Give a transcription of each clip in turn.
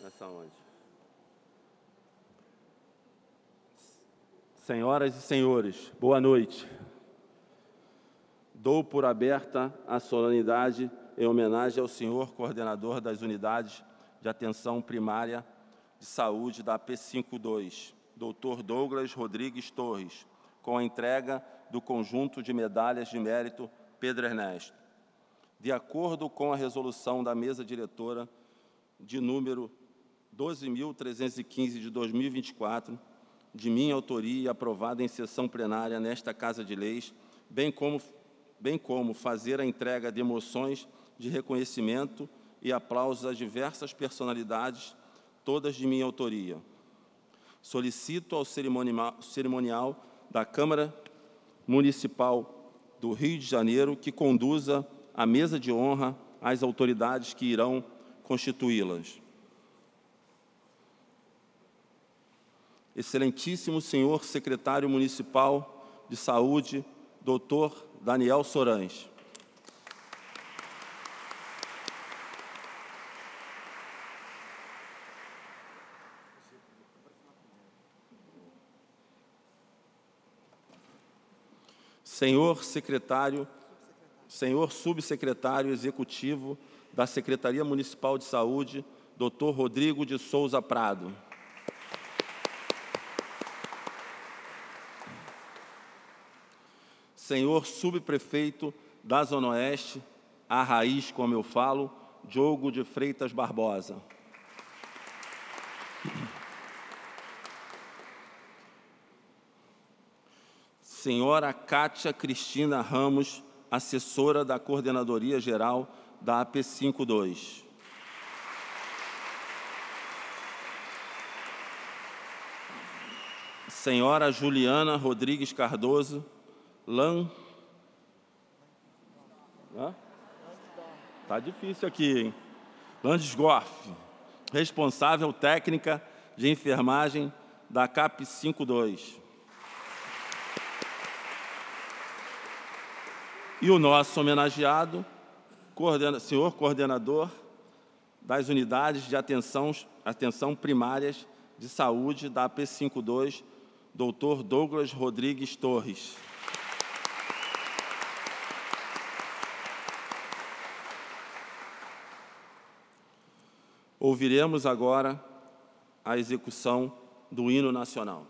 Nessa onde? Senhoras e senhores, boa noite. Dou por aberta a solenidade em homenagem ao senhor coordenador das unidades de atenção primária de saúde da P52, Dr. Douglas Rodrigues Torres, com a entrega do conjunto de medalhas de mérito Pedro Ernesto. De acordo com a resolução da mesa diretora de número 12.315 de 2024, de minha autoria e aprovada em sessão plenária nesta Casa de Leis, bem como, bem como fazer a entrega de emoções de reconhecimento e aplausos a diversas personalidades, todas de minha autoria. Solicito ao cerimonial da Câmara Municipal do Rio de Janeiro que conduza a mesa de honra às autoridades que irão constituí-las. Excelentíssimo senhor secretário municipal de saúde, doutor Daniel Sorães. Senhor secretário, senhor subsecretário executivo da Secretaria Municipal de Saúde, doutor Rodrigo de Souza Prado. Senhor subprefeito da Zona Oeste, a raiz, como eu falo, Diogo de Freitas Barbosa. Senhora Cátia Cristina Ramos, assessora da Coordenadoria Geral da AP52. Senhora Juliana Rodrigues Cardoso, Lan. Hã? Tá difícil aqui, hein? Landesgorf, responsável técnica de enfermagem da CAP 52. E o nosso homenageado, coordena, senhor coordenador das unidades de atenção, atenção primárias de saúde da AP52, doutor Douglas Rodrigues Torres. Ouviremos agora a execução do hino nacional.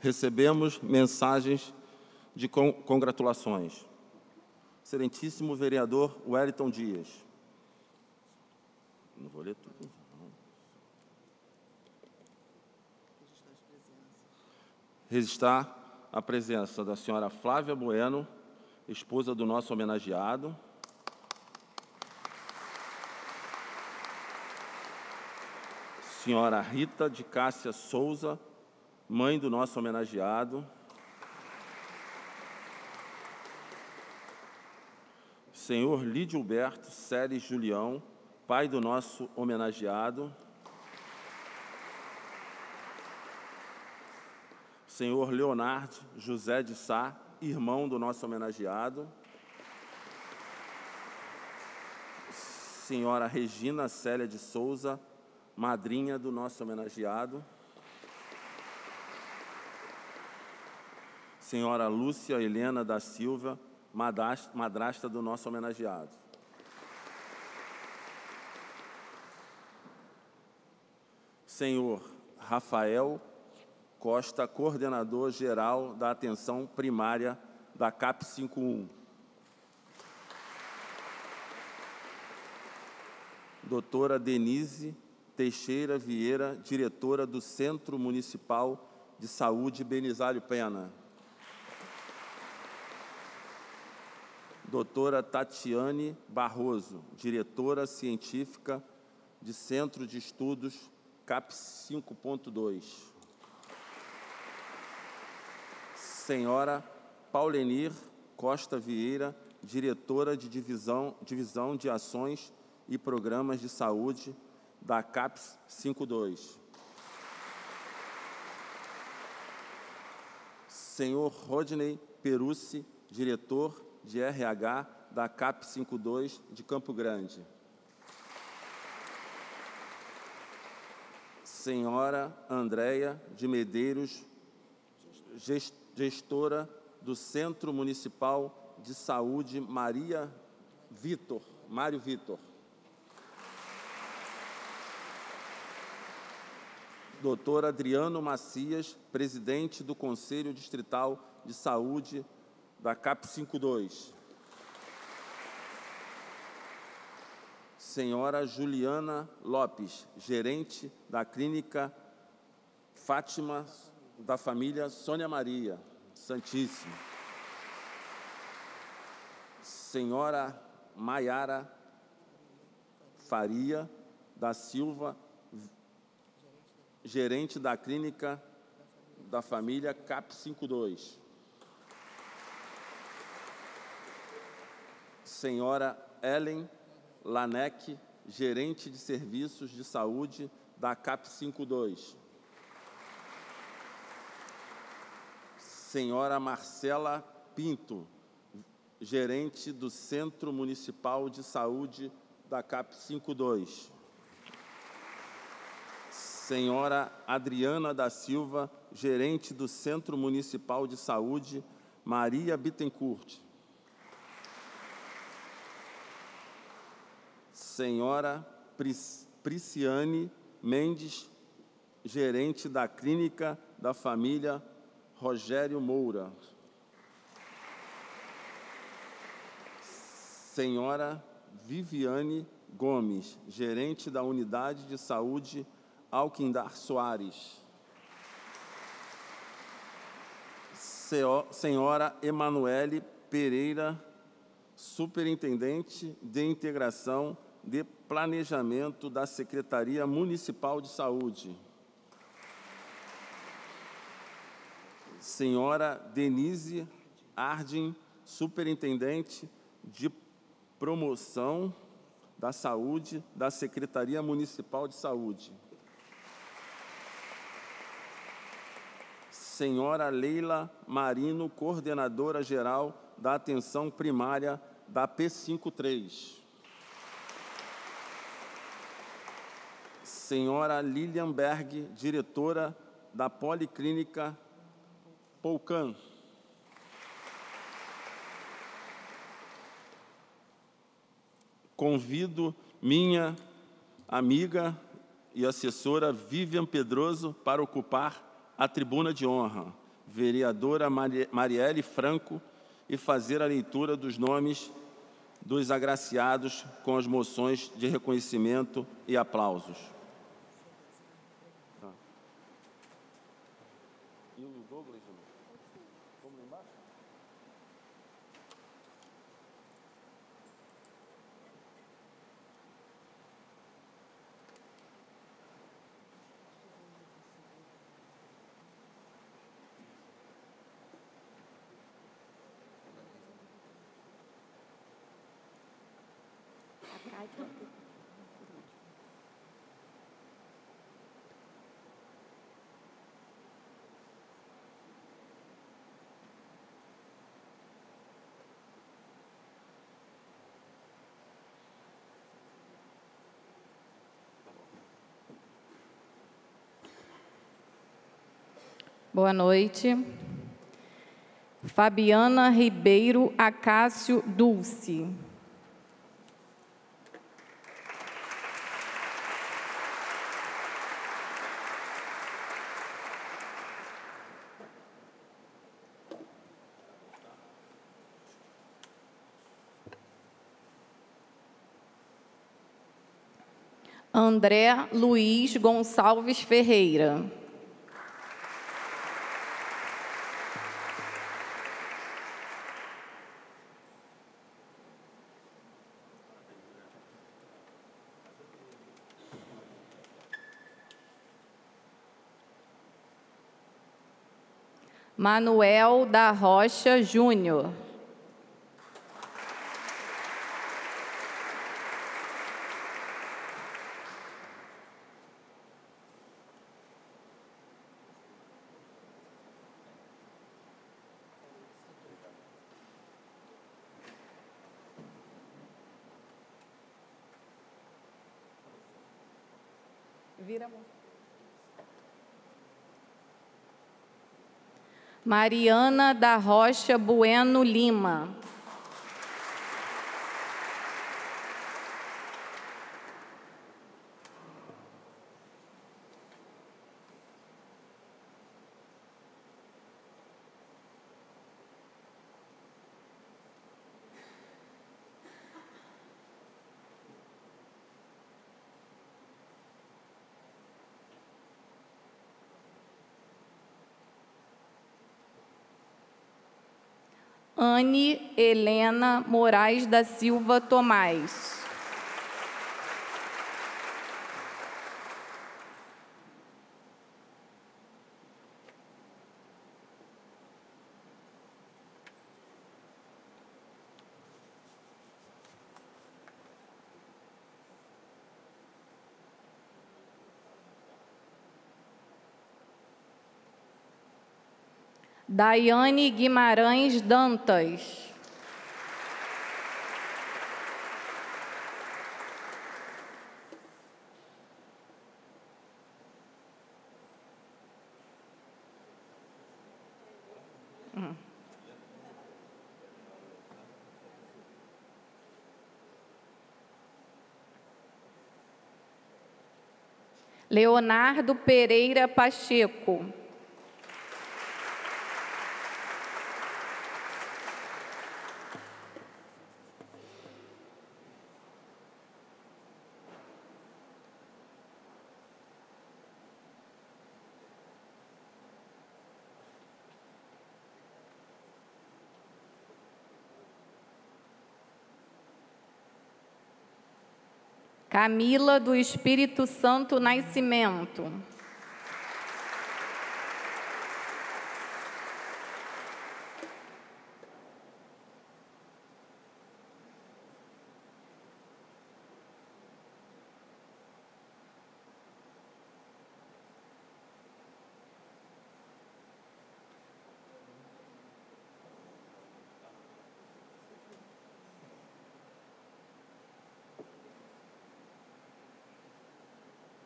Recebemos mensagens de congratulações. Excelentíssimo vereador Wellington Dias. Não vou ler tudo. Registrar a presença da senhora Flávia Bueno, esposa do nosso homenageado. Senhora Rita de Cássia Souza, mãe do nosso homenageado, senhor Lídio Alberto Séries Julião, pai do nosso homenageado, senhor Leonardo José de Sá, irmão do nosso homenageado, senhora Regina Célia de Souza, madrinha do nosso homenageado, senhora Lúcia Helena da Silva, madrasta do nosso homenageado. Senhor Rafael Costa, coordenador geral da atenção primária da CAP 51. Doutora Denise Teixeira Vieira, diretora do Centro Municipal de Saúde Benizário Pena. Doutora Tatiane Barroso, diretora científica de Centro de Estudos CAP 5.2. Senhora Paulenir Costa Vieira, diretora de divisão, divisão de Ações e Programas de Saúde da CAPS 52. Senhor Rodney Perucci, diretor de RH da CAP 52 de Campo Grande. Senhora Andréia de Medeiros, gestora do Centro Municipal de Saúde Maria Vitor, Mário Vitor. Doutor Adriano Macias, presidente do Conselho Distrital de Saúde da CAP 52. Senhora Juliana Lopes, gerente da clínica Fátima da família Sônia Maria, Santíssimo. Senhora Maiara Faria da Silva, gerente da clínica da família CAP 52. Senhora Ellen Lanek, gerente de serviços de saúde da CAP 52. Senhora Marcela Pinto, gerente do Centro Municipal de Saúde da CAP 52. Senhora Adriana da Silva, gerente do Centro Municipal de Saúde Maria Bittencourt. Senhora Pris- Prisciane Mendes, gerente da Clínica da Família Rogério Moura. Senhora Viviane Gomes, gerente da Unidade de Saúde Alquindar Soares. Senhora Emanuele Pereira, superintendente de integração de planejamento da Secretaria Municipal de Saúde. Senhora Denise Ardin, superintendente de promoção da saúde da Secretaria Municipal de Saúde. Senhora Leila Marino, coordenadora geral da atenção primária da P53. Senhora Lilian Berg, diretora da Policlínica Poucan. Convido minha amiga e assessora Vivian Pedroso para ocupar a tribuna de honra, vereadora Mari- Marielle Franco, e fazer a leitura dos nomes dos agraciados com as moções de reconhecimento e aplausos. Tá. E Boa noite. Fabiana Ribeiro Acácio Dulce. André Luiz Gonçalves Ferreira. Manuel da Rocha Júnior. Mariana da Rocha Bueno Lima. Anne Helena Moraes da Silva Tomás. Daiane Guimarães Dantas. Leonardo Pereira Pacheco. Camila do Espírito Santo Nascimento.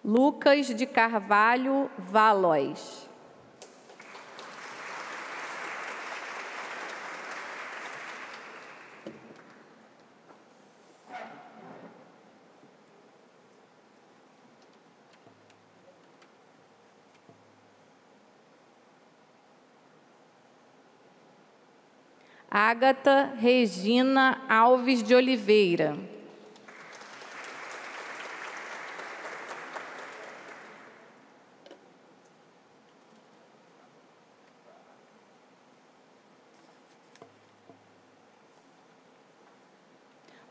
Lucas de Carvalho Valois. Ágata Regina Alves de Oliveira.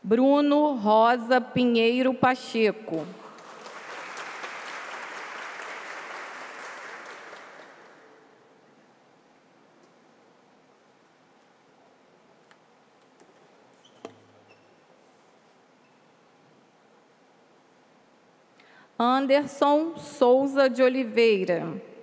Bruno Rosa Pinheiro Pacheco. Anderson Souza de Oliveira.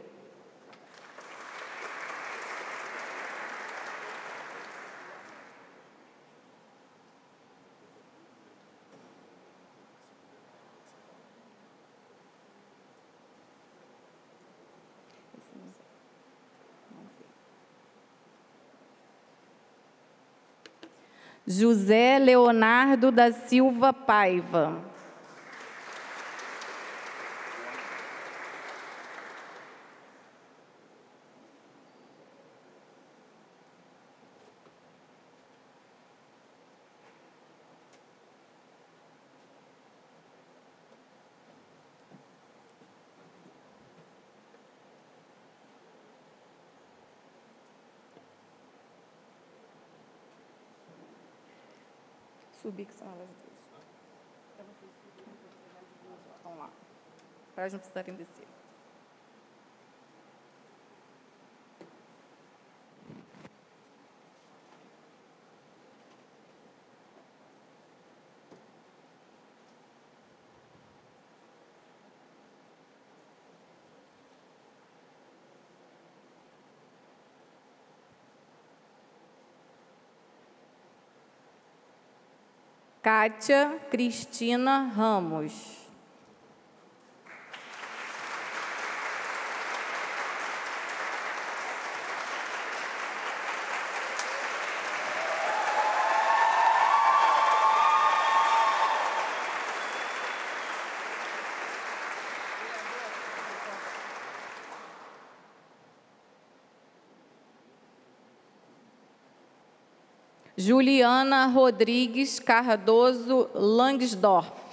José Leonardo da Silva Paiva. Subir, que são elas duas. Vamos lá. Para elas não precisarem descer. Kátia Cristina Ramos. Juliana Rodrigues Cardoso Langsdorff.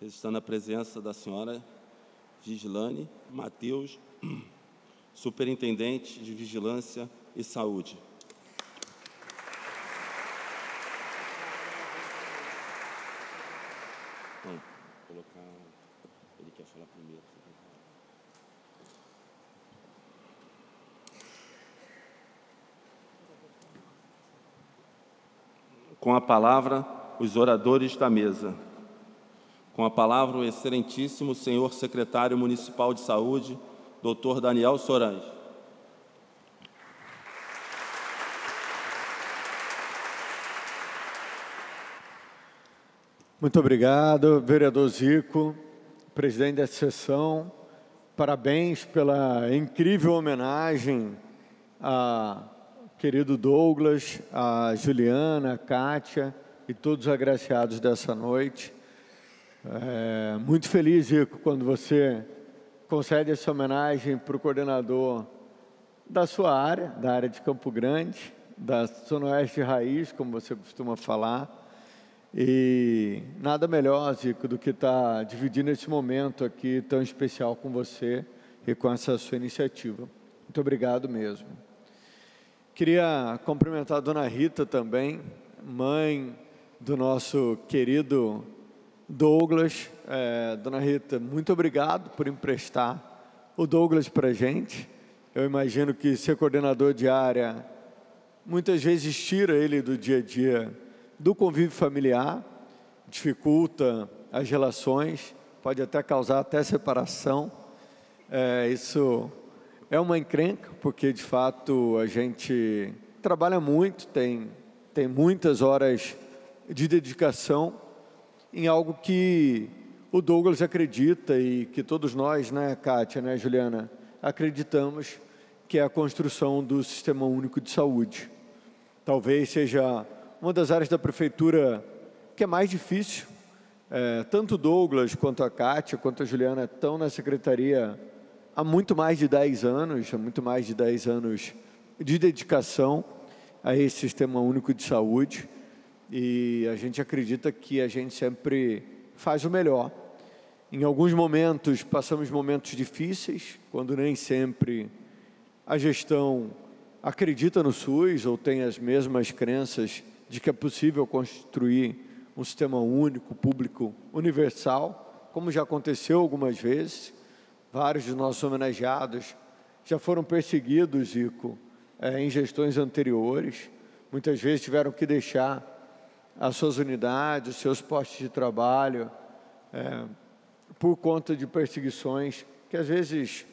Está na presença da senhora Gislane Mateus, Superintendente de Vigilância e Saúde. Colocar. Ele quer falar primeiro. Com a palavra, os oradores da mesa. Com a palavra, o excelentíssimo senhor secretário municipal de saúde, doutor Daniel Sorange. Muito obrigado, vereador Zico, presidente da sessão. Parabéns pela incrível homenagem a querido Douglas, a Juliana, a Kátia e todos os agraciados dessa noite. É, muito feliz, Zico, quando você concede essa homenagem para o coordenador da sua área, da área de Campo Grande, da Zona Oeste Raiz, como você costuma falar. E nada melhor, Zico, do que estar tá dividindo esse momento aqui tão especial com você e com essa sua iniciativa. Muito obrigado mesmo. Queria cumprimentar a dona Rita também, mãe do nosso querido Douglas. É, dona Rita, muito obrigado por emprestar o Douglas para a gente. Eu imagino que ser coordenador de área muitas vezes tira ele do dia a dia do convívio familiar, dificulta as relações, pode até causar até separação. É, isso é uma encrenca, porque de fato a gente trabalha muito, tem, tem muitas horas de dedicação em algo que o Douglas acredita e que todos nós, né, Kátia, né, Juliana, acreditamos que é a construção do Sistema Único de Saúde. Talvez seja uma das áreas da prefeitura que é mais difícil. É, tanto Douglas quanto a Kátia, quanto a Juliana estão na secretaria há muito mais de 10 anos, há muito mais de 10 anos de dedicação a esse Sistema Único de Saúde. E a gente acredita que a gente sempre faz o melhor. Em alguns momentos passamos momentos difíceis, quando nem sempre a gestão acredita no SUS ou tem as mesmas crenças de que é possível construir um sistema único, público, universal, como já aconteceu algumas vezes. Vários dos nossos homenageados já foram perseguidos, Zico, é, em gestões anteriores. Muitas vezes tiveram que deixar as suas unidades, os seus postos de trabalho, é, por conta de perseguições que às vezes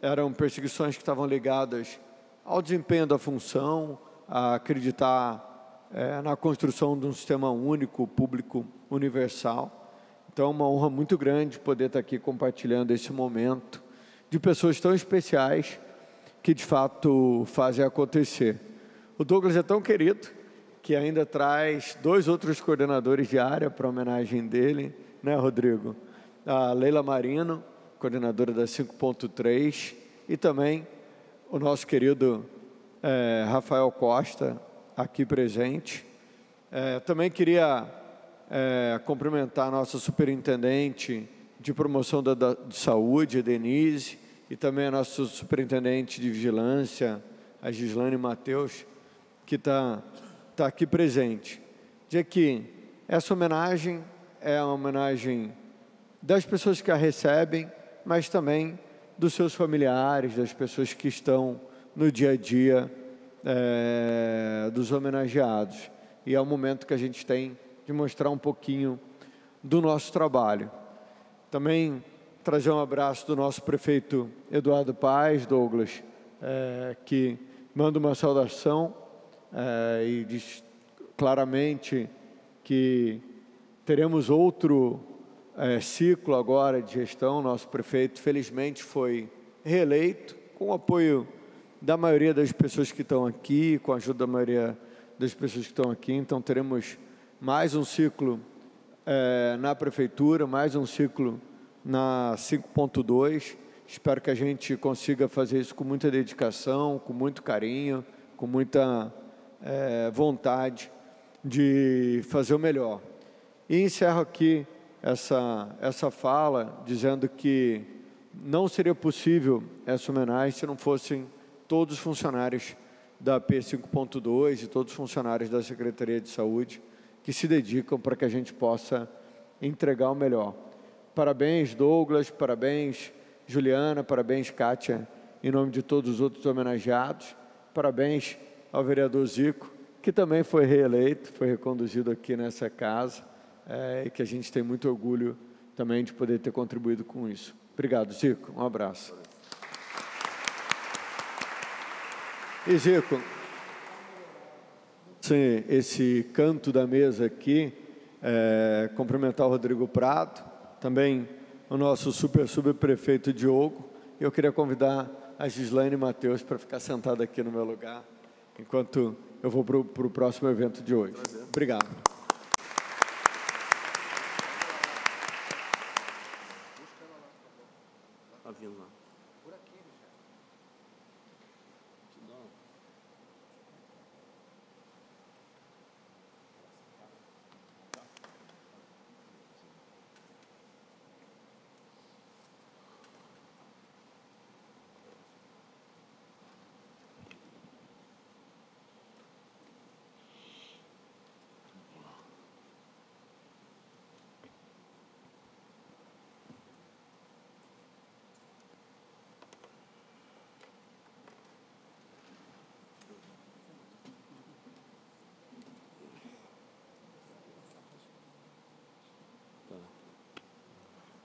eram perseguições que estavam ligadas ao desempenho da função, a acreditar é, na construção de um sistema único, público, universal. Então, é uma honra muito grande poder estar aqui compartilhando esse momento de pessoas tão especiais que, de fato, fazem acontecer. O Douglas é tão querido que ainda traz dois outros coordenadores de área para homenagem dele, né, Rodrigo? A Leila Marino, coordenadora da 5.3, e também o nosso querido é, Rafael Costa, aqui presente. É, também queria é, cumprimentar a nossa superintendente de promoção da, da, de saúde, Denise, e também a nossa superintendente de vigilância, a Gislane Mateus, que está tá aqui presente. Dizer que essa homenagem é uma homenagem das pessoas que a recebem, mas também dos seus familiares, das pessoas que estão no dia a dia é, dos homenageados. E é o momento que a gente tem de mostrar um pouquinho do nosso trabalho. Também trazer um abraço do nosso prefeito Eduardo Paes, Douglas, é, que manda uma saudação é, e diz claramente que teremos outro é, ciclo agora de gestão. Nosso prefeito, felizmente, foi reeleito com o apoio da maioria das pessoas que estão aqui, com a ajuda da maioria das pessoas que estão aqui. Então, teremos mais um ciclo é, na prefeitura, mais um ciclo na 5.2. Espero que a gente consiga fazer isso com muita dedicação, com muito carinho, com muita é, vontade de fazer o melhor. E encerro aqui essa, essa fala dizendo que não seria possível essa homenagem se não fossem todos os funcionários da P5.2 e todos os funcionários da Secretaria de Saúde que se dedicam para que a gente possa entregar o melhor. Parabéns, Douglas, parabéns, Juliana, parabéns, Kátia, em nome de todos os outros homenageados. Parabéns ao vereador Zico que também foi reeleito, foi reconduzido aqui nessa casa, é, e que a gente tem muito orgulho também de poder ter contribuído com isso. Obrigado, Zico. Um abraço. E Zico, sim, esse canto da mesa aqui, é, cumprimentar o Rodrigo Prado, também o nosso super subprefeito Diogo. Eu queria convidar a Gislaine Matheus para ficar sentada aqui no meu lugar, enquanto eu vou para o próximo evento de hoje. Prazer. Obrigado.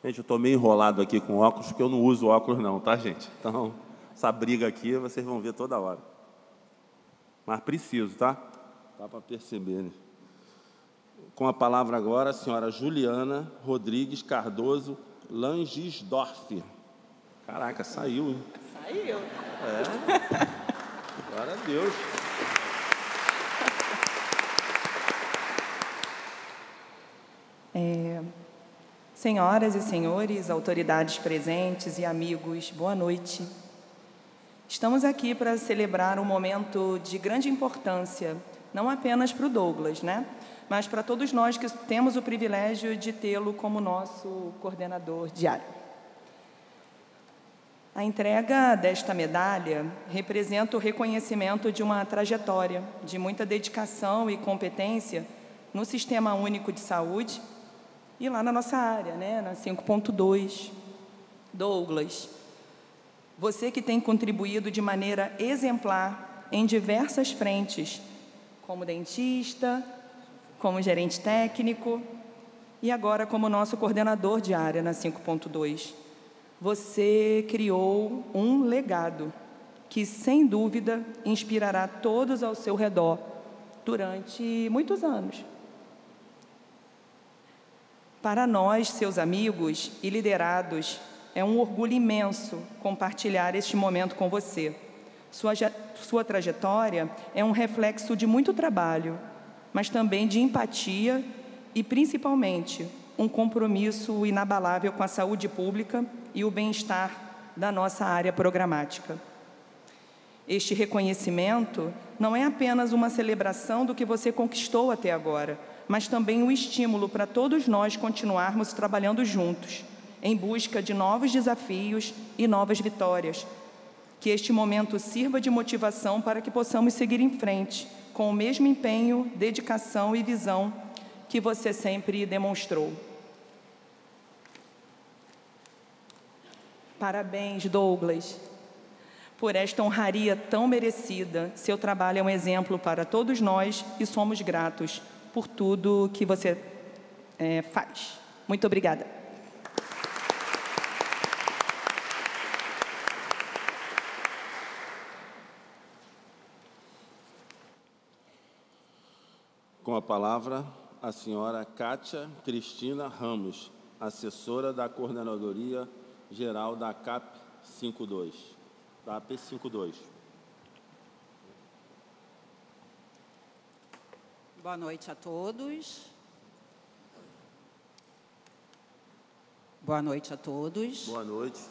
Gente, eu estou meio enrolado aqui com óculos, porque eu não uso óculos não, tá, gente? Então, essa briga aqui vocês vão ver toda hora. Mas preciso, tá? Dá para perceber, né? Com a palavra agora, a senhora Juliana Rodrigues Cardoso Langisdorf. Caraca, saiu, hein? Saiu. É. Glória a Deus. É, Senhoras e senhores, autoridades presentes e amigos, boa noite. Estamos aqui para celebrar um momento de grande importância, não apenas para o Douglas, né? mas para todos nós que temos o privilégio de tê-lo como nosso coordenador diário. A entrega desta medalha representa o reconhecimento de uma trajetória de muita dedicação e competência no Sistema Único de Saúde e lá na nossa área, né, na 5.2. Douglas, você que tem contribuído de maneira exemplar em diversas frentes, como dentista, como gerente técnico e agora como nosso coordenador de área na 5.2. Você criou um legado que, sem dúvida, inspirará todos ao seu redor durante muitos anos. Para nós, seus amigos e liderados, é um orgulho imenso compartilhar este momento com você. Sua, sua trajetória é um reflexo de muito trabalho, mas também de empatia e, principalmente, um compromisso inabalável com a saúde pública e o bem-estar da nossa área programática. Este reconhecimento não é apenas uma celebração do que você conquistou até agora, mas também um estímulo para todos nós continuarmos trabalhando juntos, em busca de novos desafios e novas vitórias. Que este momento sirva de motivação para que possamos seguir em frente, com o mesmo empenho, dedicação e visão que você sempre demonstrou. Parabéns, Douglas, por esta honraria tão merecida. Seu trabalho é um exemplo para todos nós e somos gratos por tudo que você é, faz. Muito obrigada. Com a palavra, a senhora Kátia Cristina Ramos, assessora da Coordenadoria Geral da CAP 52, da AP 52. Boa noite a todos. Boa noite a todos. Boa noite.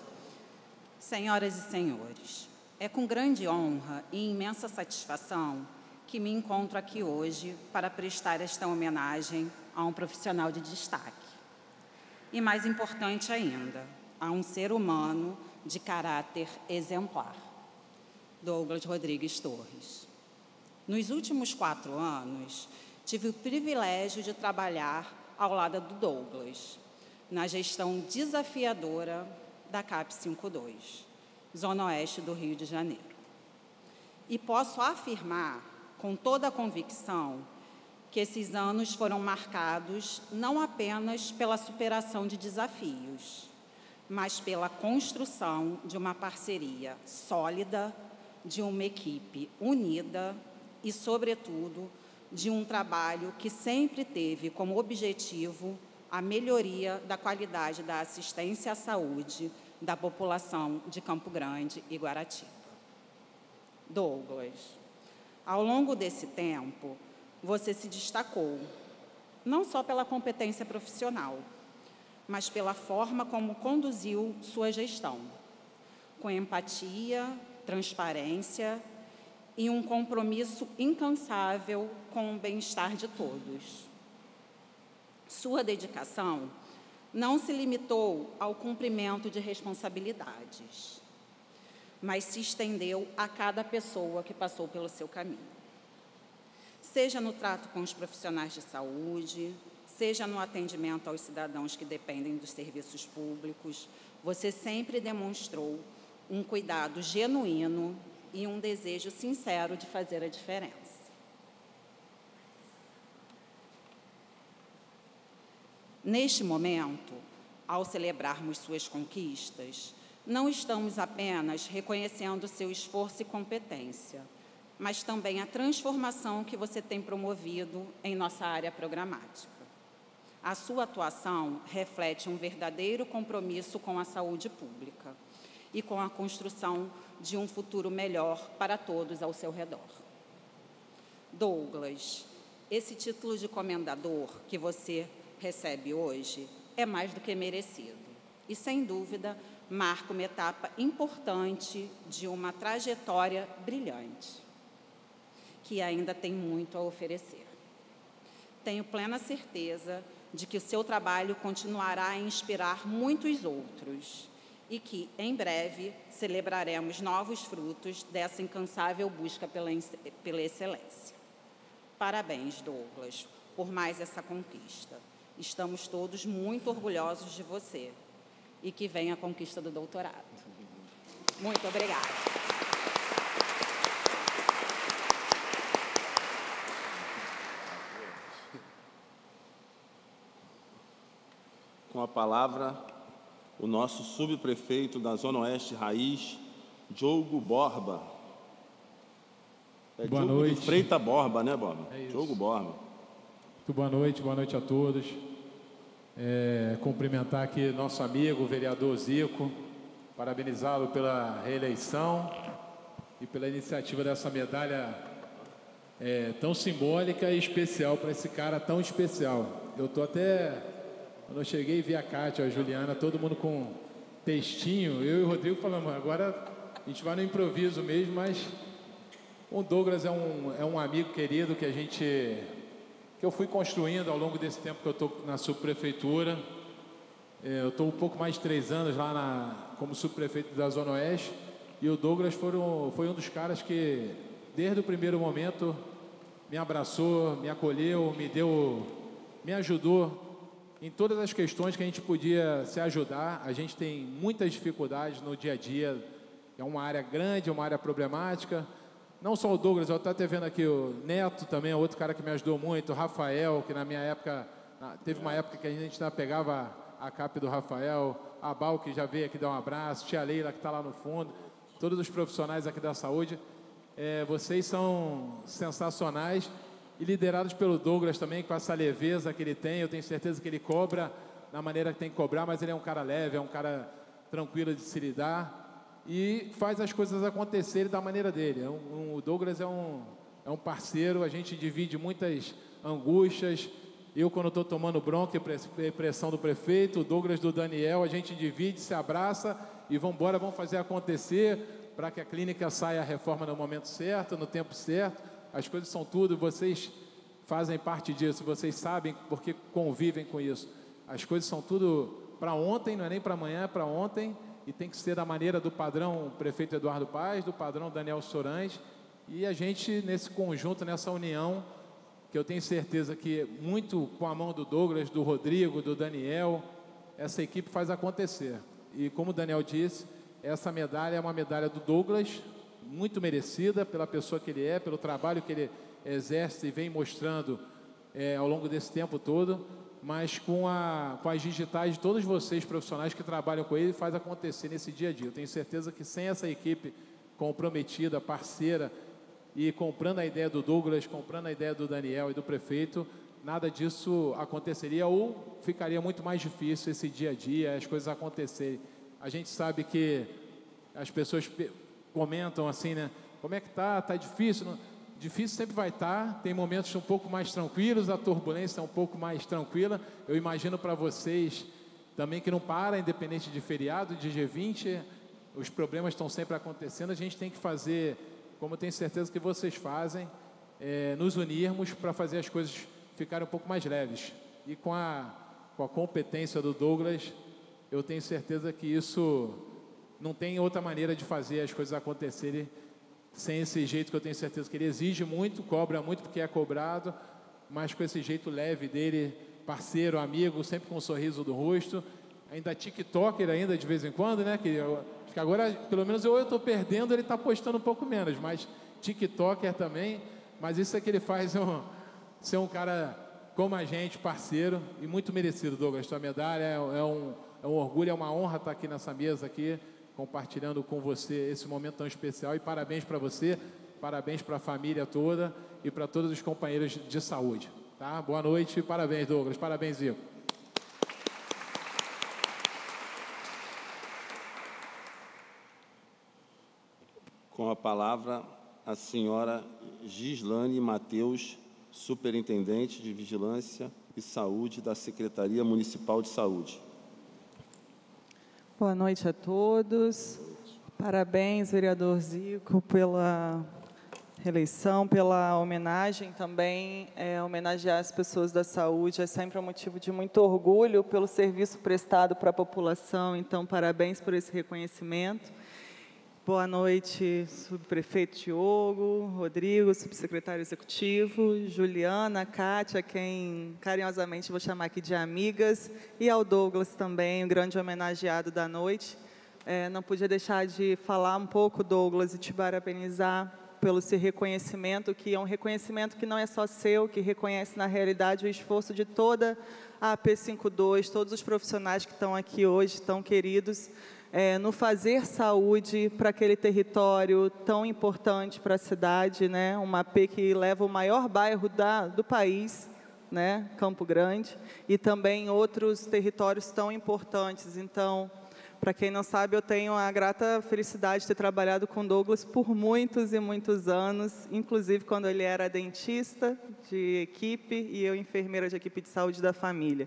Senhoras e senhores, é com grande honra e imensa satisfação que me encontro aqui hoje para prestar esta homenagem a um profissional de destaque. E mais importante ainda, a um ser humano de caráter exemplar. Douglas Rodrigues Torres. Nos últimos quatro anos, tive o privilégio de trabalhar ao lado do Douglas, na gestão desafiadora da CAP 52, Zona Oeste do Rio de Janeiro. E posso afirmar com toda a convicção que esses anos foram marcados não apenas pela superação de desafios, mas pela construção de uma parceria sólida, de uma equipe unida e, sobretudo, de um trabalho que sempre teve como objetivo a melhoria da qualidade da assistência à saúde da população de Campo Grande e Guaratiba. Douglas, ao longo desse tempo, você se destacou, não só pela competência profissional, mas pela forma como conduziu sua gestão, com empatia, transparência e um compromisso incansável com o bem-estar de todos. Sua dedicação não se limitou ao cumprimento de responsabilidades, mas se estendeu a cada pessoa que passou pelo seu caminho. Seja no trato com os profissionais de saúde, seja no atendimento aos cidadãos que dependem dos serviços públicos, você sempre demonstrou um cuidado genuíno e um desejo sincero de fazer a diferença. Neste momento, ao celebrarmos suas conquistas, não estamos apenas reconhecendo seu esforço e competência, mas também a transformação que você tem promovido em nossa área programática. A sua atuação reflete um verdadeiro compromisso com a saúde pública e com a construção de um futuro melhor para todos ao seu redor. Douglas, esse título de comendador que você recebe hoje é mais do que merecido e, sem dúvida, marca uma etapa importante de uma trajetória brilhante, que ainda tem muito a oferecer. Tenho plena certeza de que o seu trabalho continuará a inspirar muitos outros e que, em breve, celebraremos novos frutos dessa incansável busca pela, pela excelência. Parabéns, Douglas, por mais essa conquista. Estamos todos muito orgulhosos de você e que venha a conquista do doutorado. Muito obrigada. Com a palavra, o nosso subprefeito da Zona Oeste Raiz, Diogo Borba. É boa Diogo noite. Freita Borba, né, Borba? É Diogo Borba. Muito boa noite, boa noite a todos. É, cumprimentar aqui nosso amigo, o vereador Zico, parabenizá-lo pela reeleição e pela iniciativa dessa medalha é, tão simbólica e especial para esse cara tão especial. Eu estou até quando eu cheguei vi a Kátia, a Juliana, todo mundo com textinho, eu e o Rodrigo falamos, agora a gente vai no improviso mesmo, mas o Douglas é um, é um amigo querido que a gente que eu fui construindo ao longo desse tempo que eu estou na subprefeitura. É, eu estou um pouco mais de três anos lá na, como subprefeito da Zona Oeste e o Douglas foram, foi um dos caras que, desde o primeiro momento, me abraçou, me acolheu, me deu, me ajudou em todas as questões que a gente podia se ajudar. A gente tem muitas dificuldades no dia a dia. É uma área grande, é uma área problemática. Não só o Douglas, eu estou até vendo aqui o Neto também, é outro cara que me ajudou muito, o Rafael, que na minha época, teve uma época que a gente ainda pegava a capa do Rafael, a Bal, que já veio aqui dar um abraço, tia Leila, que está lá no fundo, todos os profissionais aqui da saúde. É, vocês são sensacionais e liderados pelo Douglas também, com essa leveza que ele tem. Eu tenho certeza que ele cobra na maneira que tem que cobrar, mas ele é um cara leve, é um cara tranquilo de se lidar e faz as coisas acontecerem da maneira dele. É um, um, o Douglas é um, é um parceiro, a gente divide muitas angústias. Eu, quando estou tomando bronca e pressão do prefeito, o Douglas do Daniel, a gente divide, se abraça e vamos embora, vamos fazer acontecer para que a clínica saia a reforma no momento certo, no tempo certo as coisas são tudo, vocês fazem parte disso, vocês sabem porque convivem com isso. As coisas são tudo para ontem, não é nem para amanhã, é para ontem, e tem que ser da maneira do padrão prefeito Eduardo Paz, do padrão Daniel Sorães, e a gente nesse conjunto, nessa união, que eu tenho certeza que muito com a mão do Douglas, do Rodrigo, do Daniel, essa equipe faz acontecer. E como o Daniel disse, essa medalha é uma medalha do Douglas, muito merecida pela pessoa que ele é, pelo trabalho que ele exerce e vem mostrando é, ao longo desse tempo todo, mas com, a, com as digitais de todos vocês profissionais que trabalham com ele, faz acontecer nesse dia a dia. Eu tenho certeza que sem essa equipe comprometida, parceira, e comprando a ideia do Douglas, comprando a ideia do Daniel e do prefeito, nada disso aconteceria ou ficaria muito mais difícil esse dia a dia, as coisas acontecerem. A gente sabe que as pessoas comentam assim, né? Como é que tá? Tá difícil? Não? Difícil sempre vai estar. Tá. Tem momentos um pouco mais tranquilos, a turbulência é um pouco mais tranquila. Eu imagino para vocês também que não para, independente de feriado, de G20, os problemas estão sempre acontecendo. A gente tem que fazer como tenho certeza que vocês fazem, é, nos unirmos para fazer as coisas ficarem um pouco mais leves. E com a, com a competência do Douglas, eu tenho certeza que isso não tem outra maneira de fazer as coisas acontecerem sem esse jeito que eu tenho certeza que ele exige muito, cobra muito porque é cobrado, mas com esse jeito leve dele, parceiro, amigo, sempre com um sorriso do rosto, ainda TikToker ainda de vez em quando, né? Que eu, que agora, pelo menos, eu estou perdendo, ele está postando um pouco menos, mas TikToker também. Mas isso é que ele faz um, ser um cara como a gente, parceiro, e muito merecido, Douglas. Tua medalha é, é, um, é um orgulho, é uma honra estar aqui nessa mesa aqui, compartilhando com você esse momento tão especial. E parabéns para você, parabéns para a família toda e para todos os companheiros de saúde. Tá? Boa noite, parabéns, Douglas, parabéns, Zico. Com a palavra, a senhora Gislane Mateus, Superintendente de Vigilância e Saúde da Secretaria Municipal de Saúde. Boa noite a todos. Parabéns, vereador Zico, pela reeleição, pela homenagem também. É, homenagear as pessoas da saúde é sempre um motivo de muito orgulho pelo serviço prestado para a população. Então, parabéns por esse reconhecimento. Boa noite, subprefeito Diogo, Rodrigo, subsecretário executivo, Juliana, Kátia, quem carinhosamente vou chamar aqui de amigas, e ao Douglas também, o grande homenageado da noite. É, não podia deixar de falar um pouco, Douglas, e te parabenizar pelo seu reconhecimento, que é um reconhecimento que não é só seu, que reconhece na realidade o esforço de toda a AP52, todos os profissionais que estão aqui hoje, tão queridos, é, no fazer saúde para aquele território tão importante para a cidade, né? uma AP que leva o maior bairro da, do país, né? Campo Grande, e também outros territórios tão importantes. Então, para quem não sabe, eu tenho a grata felicidade de ter trabalhado com Douglas por muitos e muitos anos, inclusive quando ele era dentista de equipe e eu enfermeira de equipe de saúde da família.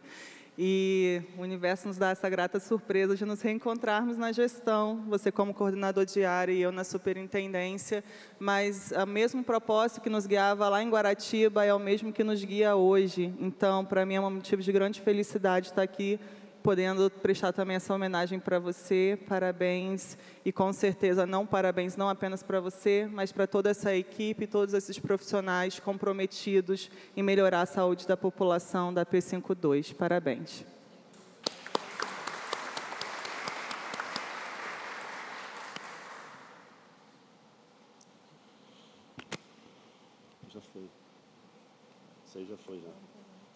E o universo nos dá essa grata surpresa de nos reencontrarmos na gestão, você como coordenador de área e eu na superintendência, mas o mesmo propósito que nos guiava lá em Guaratiba é o mesmo que nos guia hoje. Então, para mim é um motivo de grande felicidade estar aqui podendo prestar também essa homenagem para você. Parabéns e com certeza não parabéns não apenas para você, mas para toda essa equipe, todos esses profissionais comprometidos em melhorar a saúde da população da P52. Parabéns. Já foi. Isso aí já foi, já.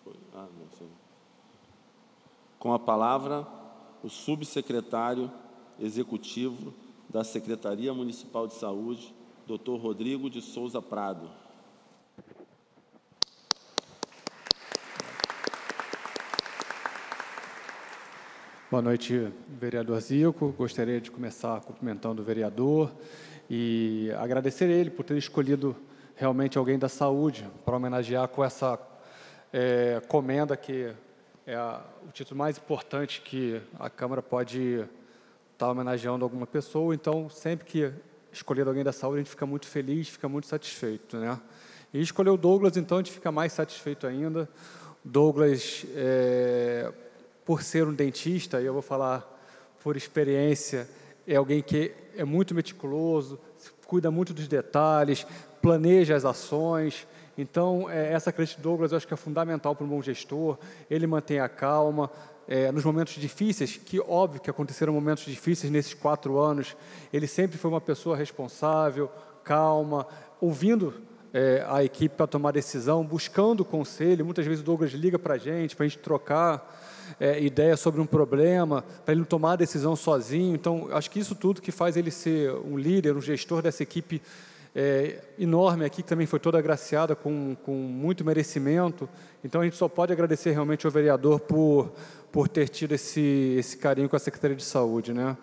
Foi. Ah, não, sim. Com a palavra, o subsecretário executivo da Secretaria Municipal de Saúde, Dr. Rodrigo de Souza Prado. Boa noite, vereador Zico. Gostaria de começar cumprimentando o vereador e agradecer ele por ter escolhido realmente alguém da saúde para homenagear com essa é, comenda que é o título mais importante que a Câmara pode estar homenageando alguma pessoa. Então, sempre que escolher alguém da saúde, a gente fica muito feliz, fica muito satisfeito, né? E escolher o Douglas, então, a gente fica mais satisfeito ainda. Douglas, é, por ser um dentista, e eu vou falar por experiência, é alguém que é muito meticuloso, cuida muito dos detalhes, planeja as ações, então, é, essa de Douglas eu acho que é fundamental para um bom gestor. Ele mantém a calma, é, nos momentos difíceis, que óbvio que aconteceram momentos difíceis nesses quatro anos, ele sempre foi uma pessoa responsável, calma, ouvindo é, a equipe para tomar decisão, buscando conselho. Muitas vezes o Douglas liga para a gente, para a gente trocar é, ideias sobre um problema, para ele não tomar a decisão sozinho. Então, acho que isso tudo que faz ele ser um líder, um gestor dessa equipe é, enorme aqui, que também foi toda agraciada com, com muito merecimento. Então, a gente só pode agradecer realmente ao vereador por, por ter tido esse, esse carinho com a Secretaria de Saúde. Né?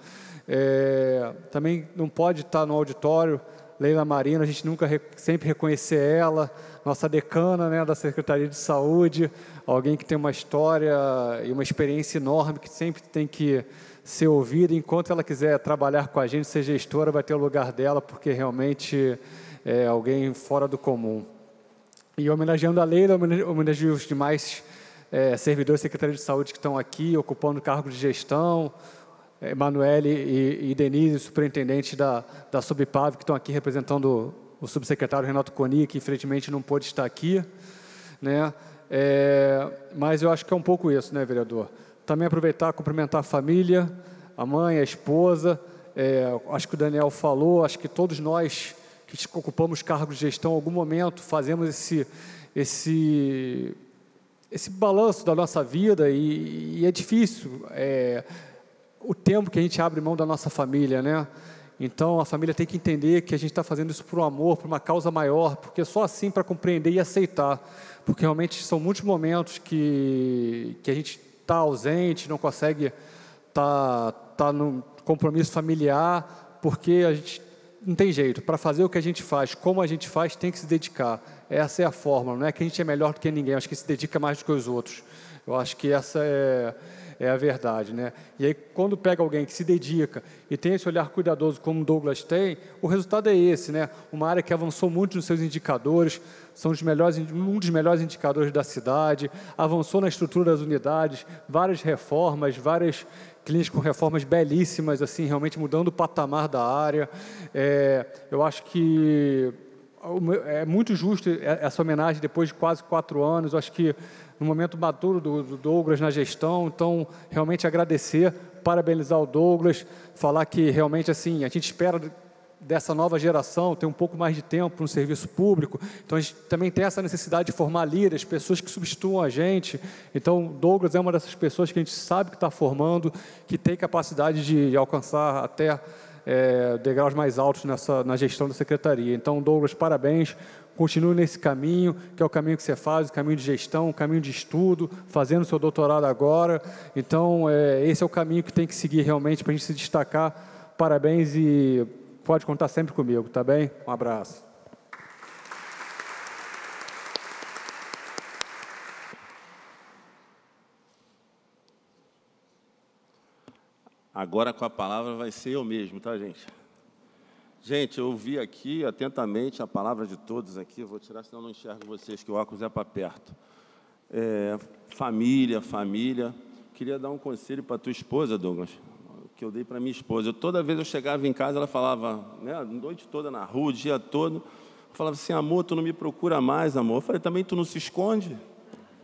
É, também não pode estar no auditório Leila Marina, a gente nunca sempre reconhecer ela, nossa decana né, da Secretaria de Saúde, alguém que tem uma história e uma experiência enorme, que sempre tem que ser ouvida. Enquanto ela quiser trabalhar com a gente, ser gestora, vai ter o lugar dela, porque realmente é alguém fora do comum. E homenageando a Leila, homenageando os demais é, servidores da Secretaria de Saúde que estão aqui, ocupando cargos de gestão, Emanuele e, e Denise, superintendentes da, da Subpav, que estão aqui representando o subsecretário Renato Coni, que infelizmente não pôde estar aqui. Né? É, mas eu acho que é um pouco isso, né, vereador? Também aproveitar, cumprimentar a família, a mãe, a esposa. É, acho que o Daniel falou, acho que todos nós que ocupamos cargos de gestão, em algum momento fazemos esse, esse, esse balanço da nossa vida e, e é difícil. É, o tempo que a gente abre mão da nossa família, né? Então a família tem que entender que a gente está fazendo isso por um amor, por uma causa maior, porque só assim para compreender e aceitar, porque realmente são muitos momentos que, que a gente está ausente, não consegue estar tá, tá no compromisso familiar, porque a gente não tem jeito. Para fazer o que a gente faz, como a gente faz, tem que se dedicar. Essa é a fórmula. Não é que a gente é melhor do que ninguém. Acho que se dedica mais do que os outros. Eu acho que essa é é a verdade, né? E aí, quando pega alguém que se dedica e tem esse olhar cuidadoso como Douglas tem, o resultado é esse, né? Uma área que avançou muito nos seus indicadores, são os melhores, um dos melhores indicadores da cidade, avançou na estrutura das unidades, várias reformas, várias clínicas com reformas belíssimas, assim, realmente mudando o patamar da área. É, eu acho que é muito justo essa homenagem depois de quase quatro anos. Eu acho que no momento maduro do, do Douglas na gestão. Então, realmente agradecer, parabenizar o Douglas, falar que realmente assim a gente espera dessa nova geração ter um pouco mais de tempo no serviço público. Então a gente também tem essa necessidade de formar líderes, pessoas que substituam a gente. Então Douglas é uma dessas pessoas que a gente sabe que está formando, que tem capacidade de alcançar até é, degraus mais altos nessa, na gestão da secretaria. Então Douglas, parabéns. Continue nesse caminho, que é o caminho que você faz, o caminho de gestão, o caminho de estudo, fazendo seu doutorado agora. Então, é, esse é o caminho que tem que seguir realmente para a gente se destacar. Parabéns e pode contar sempre comigo, tá bem? Um abraço. Agora com a palavra vai ser eu mesmo, tá, gente? Gente, eu ouvi aqui atentamente a palavra de todos aqui. Vou tirar, senão não enxergo vocês, que o óculos é para perto. É, família, família. Queria dar um conselho para tua esposa, Douglas, que eu dei para minha esposa. Eu, toda vez eu chegava em casa, ela falava, né, a noite toda na rua, o dia todo, eu falava assim, amor, tu não me procura mais, amor. Eu falei, também tu não se esconde?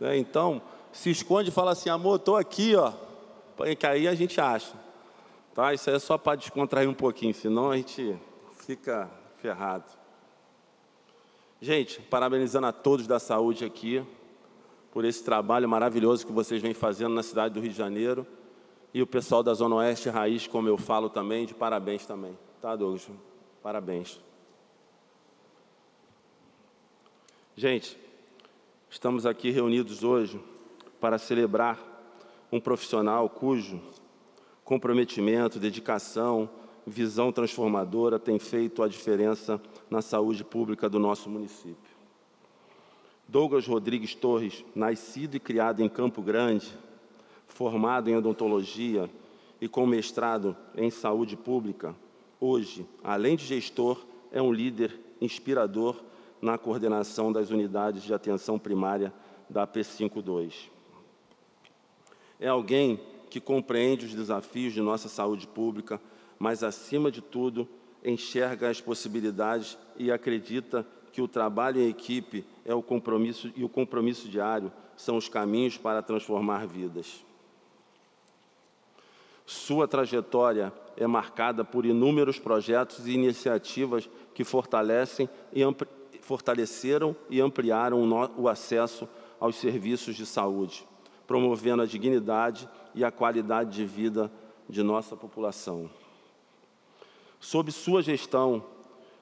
É, então, se esconde e fala assim, amor, estou aqui, ó. Que aí a gente acha. Tá? Isso é só para descontrair um pouquinho, senão a gente fica ferrado. Gente, parabenizando a todos da saúde aqui por esse trabalho maravilhoso que vocês vêm fazendo na cidade do Rio de Janeiro. E o pessoal da Zona Oeste Raiz, como eu falo também, de parabéns também. Tá, Douglas? Parabéns. Gente, estamos aqui reunidos hoje para celebrar um profissional cujo comprometimento, dedicação, visão transformadora tem feito a diferença na saúde pública do nosso município. Douglas Rodrigues Torres, nascido e criado em Campo Grande, formado em odontologia e com mestrado em saúde pública, hoje, além de gestor, é um líder inspirador na coordenação das unidades de atenção primária da P52. É alguém que compreende os desafios de nossa saúde pública, mas, acima de tudo, enxerga as possibilidades e acredita que o trabalho em equipe é o compromisso e o compromisso diário são os caminhos para transformar vidas. Sua trajetória é marcada por inúmeros projetos e iniciativas que fortalecem e fortaleceram e ampliaram o acesso aos serviços de saúde, promovendo a dignidade e a qualidade de vida de nossa população. Sob sua gestão,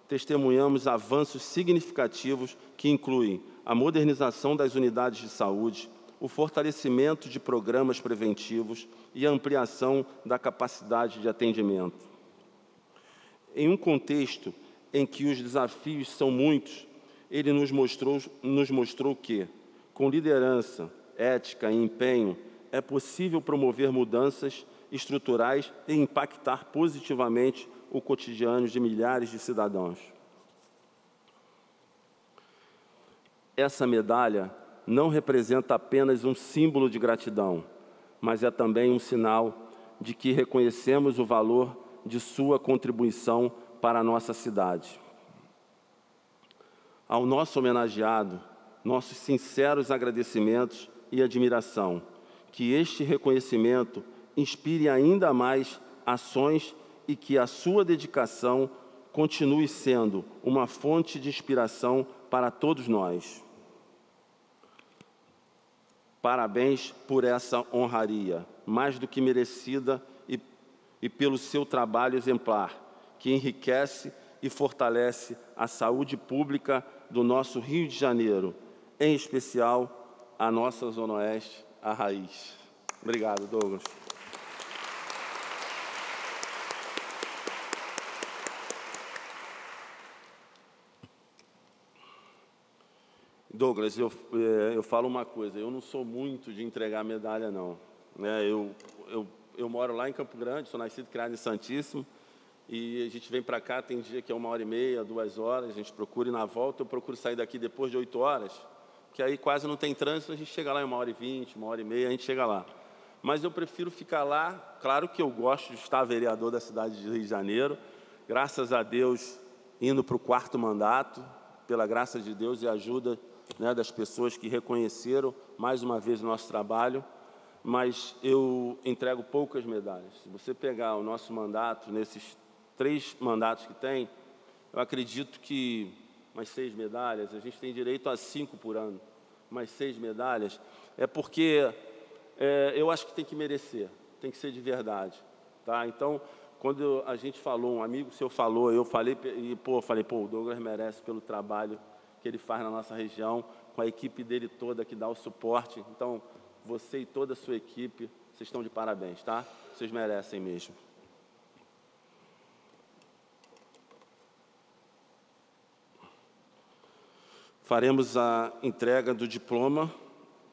testemunhamos avanços significativos que incluem a modernização das unidades de saúde, o fortalecimento de programas preventivos e a ampliação da capacidade de atendimento. Em um contexto em que os desafios são muitos, ele nos mostrou, nos mostrou que, com liderança, ética e empenho, é possível promover mudanças estruturais e impactar positivamente o cotidiano de milhares de cidadãos. Essa medalha não representa apenas um símbolo de gratidão, mas é também um sinal de que reconhecemos o valor de sua contribuição para a nossa cidade. Ao nosso homenageado, nossos sinceros agradecimentos e admiração. Que este reconhecimento inspire ainda mais ações e que a sua dedicação continue sendo uma fonte de inspiração para todos nós. Parabéns por essa honraria, mais do que merecida, e, e pelo seu trabalho exemplar, que enriquece e fortalece a saúde pública do nosso Rio de Janeiro, em especial a nossa Zona Oeste, a raiz. Obrigado, Douglas. Douglas, eu, é, eu falo uma coisa, eu não sou muito de entregar medalha, não. Né? Eu, eu, eu moro lá em Campo Grande, sou nascido e criado em Santíssimo, e a gente vem para cá, tem dia que é uma hora e meia, duas horas, a gente procura ir na volta, eu procuro sair daqui depois de oito horas, que aí quase não tem trânsito, a gente chega lá em uma hora e vinte, uma hora e meia, a gente chega lá. Mas eu prefiro ficar lá, claro que eu gosto de estar vereador da cidade de Rio de Janeiro, graças a Deus, indo para o quarto mandato, pela graça de Deus e ajuda né, das pessoas que reconheceram mais uma vez o nosso trabalho, mas eu entrego poucas medalhas. Se você pegar o nosso mandato, nesses três mandatos que tem, eu acredito que mais seis medalhas, a gente tem direito a cinco por ano, mais seis medalhas, é porque é, eu acho que tem que merecer, tem que ser de verdade. Tá? Então, quando a gente falou, um amigo seu falou, eu falei, e pô, falei, pô, o Douglas merece pelo trabalho que ele faz na nossa região, com a equipe dele toda que dá o suporte. Então, você e toda a sua equipe, vocês estão de parabéns, tá? Vocês merecem mesmo. Faremos a entrega do diploma,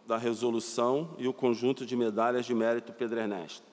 da resolução e o conjunto de medalhas de mérito Pedro Ernesto.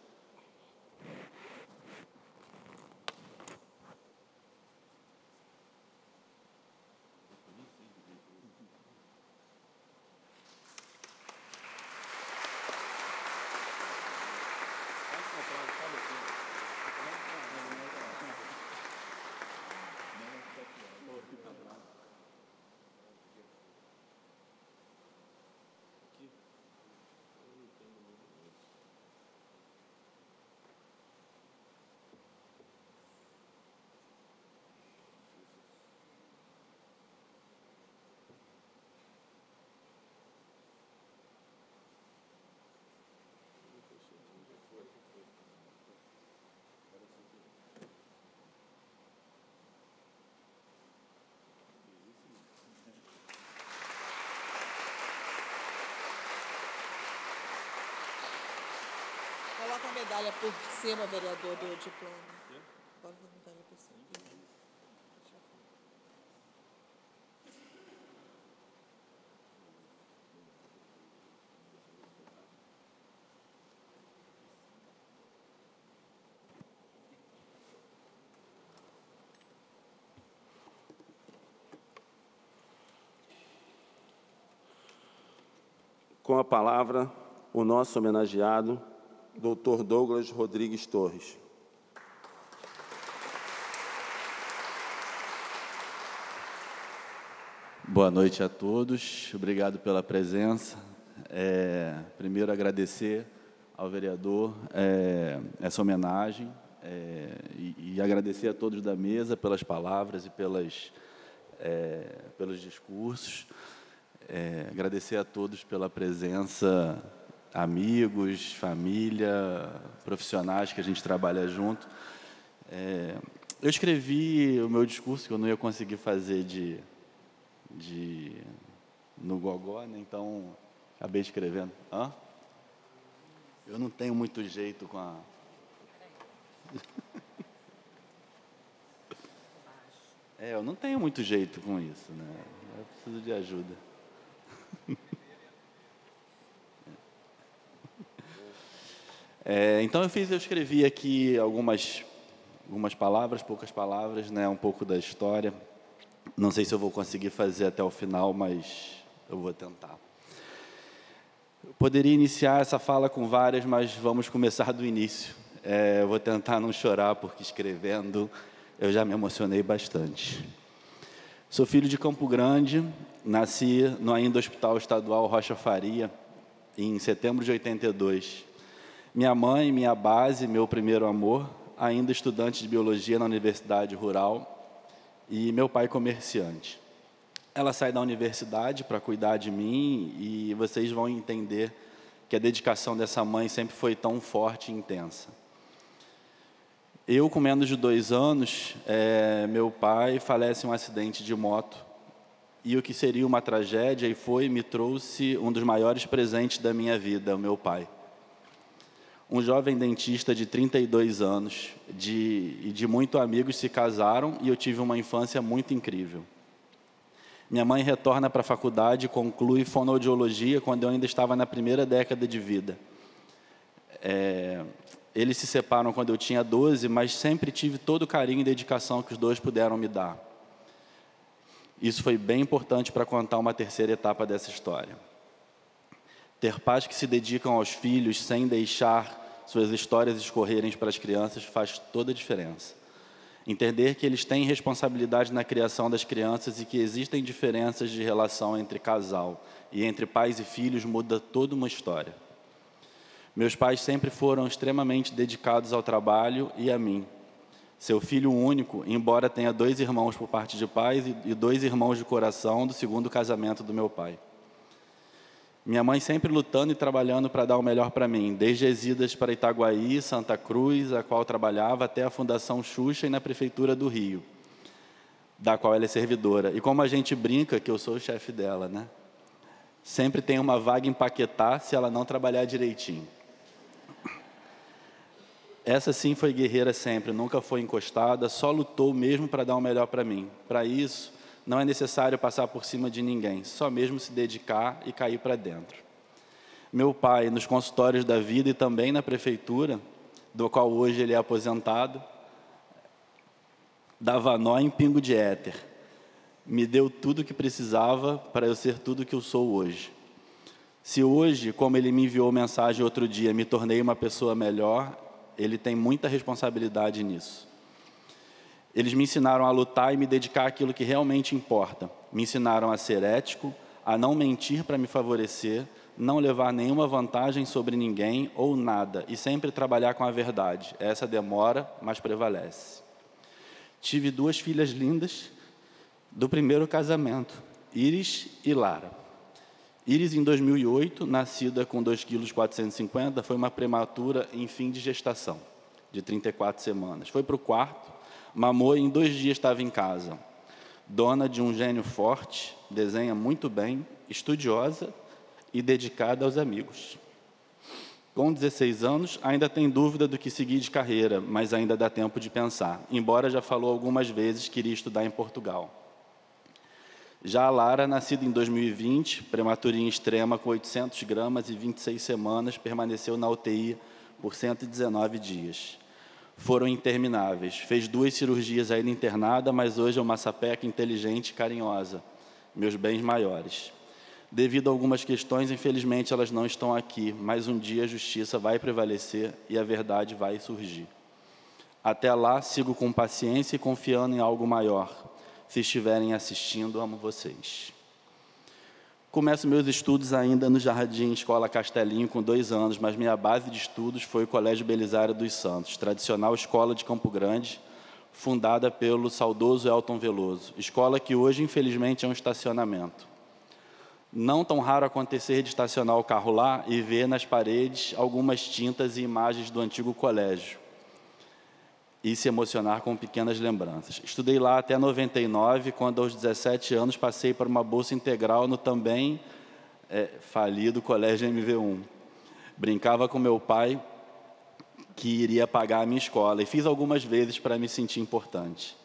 Medalha por cima, vereador, do diploma. Com a palavra, o nosso homenageado, Dr. Douglas Rodrigues Torres. Boa noite a todos, obrigado pela presença. É, primeiro, agradecer ao vereador é, essa homenagem é, e, e, agradecer a todos da mesa pelas palavras e pelas, é, pelos discursos. É, agradecer a todos pela presença, amigos, família, profissionais que a gente trabalha junto. É, eu escrevi o meu discurso que eu não ia conseguir fazer de, de no gogó, né? então acabei escrevendo. Hã? Eu não tenho muito jeito com a. É, eu não tenho muito jeito com isso, né? Eu preciso de ajuda. É, então eu fiz, eu escrevi aqui algumas, algumas palavras, poucas palavras, né? Um pouco da história. Não sei se eu vou conseguir fazer até o final, mas eu vou tentar. Eu poderia iniciar essa fala com várias, mas vamos começar do início. É, eu vou tentar não chorar, porque escrevendo eu já me emocionei bastante. Sou filho de Campo Grande, nasci no ainda Hospital Estadual Rocha Faria, em setembro de 82. Minha mãe, minha base, meu primeiro amor, ainda estudante de biologia na Universidade Rural, e meu pai comerciante. Ela sai da universidade para cuidar de mim e vocês vão entender que a dedicação dessa mãe sempre foi tão forte e intensa. Eu, com menos de dois anos, é, meu pai falece em um acidente de moto e o que seria uma tragédia e foi me trouxe um dos maiores presentes da minha vida, o meu pai. Um jovem dentista de 32 anos, de, de muito amigos se casaram e eu tive uma infância muito incrível. Minha mãe retorna para a faculdade e conclui fonoaudiologia quando eu ainda estava na primeira década de vida. É, eles se separam quando eu tinha 12, mas sempre tive todo o carinho e dedicação que os dois puderam me dar. Isso foi bem importante para contar uma terceira etapa dessa história. Ter pais que se dedicam aos filhos sem deixar suas histórias escorrerem para as crianças faz toda a diferença. Entender que eles têm responsabilidade na criação das crianças e que existem diferenças de relação entre casal e entre pais e filhos muda toda uma história. Meus pais sempre foram extremamente dedicados ao trabalho e a mim. Seu filho único, embora tenha dois irmãos por parte de pais e dois irmãos de coração do segundo casamento do meu pai. Minha mãe sempre lutando e trabalhando para dar o melhor para mim, desde as idas para Itaguaí, Santa Cruz, a qual trabalhava, até a Fundação Xuxa e na Prefeitura do Rio, da qual ela é servidora. E como a gente brinca que eu sou o chefe dela, né? Sempre tem uma vaga em Paquetá se ela não trabalhar direitinho. Essa sim foi guerreira sempre, nunca foi encostada, só lutou mesmo para dar o melhor para mim. Para isso, não é necessário passar por cima de ninguém, só mesmo se dedicar e cair para dentro. Meu pai, nos consultórios da vida e também na prefeitura, do qual hoje ele é aposentado, dava nó em pingo de éter. Me deu tudo o que precisava para eu ser tudo o que eu sou hoje. Se hoje, como ele me enviou mensagem outro dia, me tornei uma pessoa melhor, ele tem muita responsabilidade nisso. Eles me ensinaram a lutar e me dedicar àquilo que realmente importa. Me ensinaram a ser ético, a não mentir para me favorecer, não levar nenhuma vantagem sobre ninguém ou nada e sempre trabalhar com a verdade. Essa demora, mas prevalece. Tive duas filhas lindas do primeiro casamento, Iris e Lara. Iris, em 2008, nascida com 2,450 kg, foi uma prematura em fim de gestação, de 34 semanas. Foi para o quarto, Mamou e em dois dias estava em casa. Dona de um gênio forte, desenha muito bem, estudiosa e dedicada aos amigos. Com 16 anos, ainda tem dúvida do que seguir de carreira, mas ainda dá tempo de pensar, embora já falou algumas vezes que iria estudar em Portugal. Já a Lara, nascida em 2020, prematurinha extrema, com 800 gramas e 26 semanas, permaneceu na UTI por 119 dias foram intermináveis. Fez duas cirurgias ainda internada, mas hoje é uma sapeca inteligente e carinhosa. Meus bens maiores. Devido a algumas questões, infelizmente elas não estão aqui, mas um dia a justiça vai prevalecer e a verdade vai surgir. Até lá, sigo com paciência e confiando em algo maior. Se estiverem assistindo, amo vocês. Começo meus estudos ainda no Jardim Escola Castelinho, com dois anos, mas minha base de estudos foi o Colégio Belisário dos Santos, tradicional escola de Campo Grande, fundada pelo saudoso Elton Veloso. Escola que hoje, infelizmente, é um estacionamento. Não tão raro acontecer de estacionar o carro lá e ver nas paredes algumas tintas e imagens do antigo colégio e se emocionar com pequenas lembranças. Estudei lá até 99, quando aos 17 anos passei para uma bolsa integral no também é, falido Colégio MV1. Brincava com meu pai que iria pagar a minha escola e fiz algumas vezes para me sentir importante.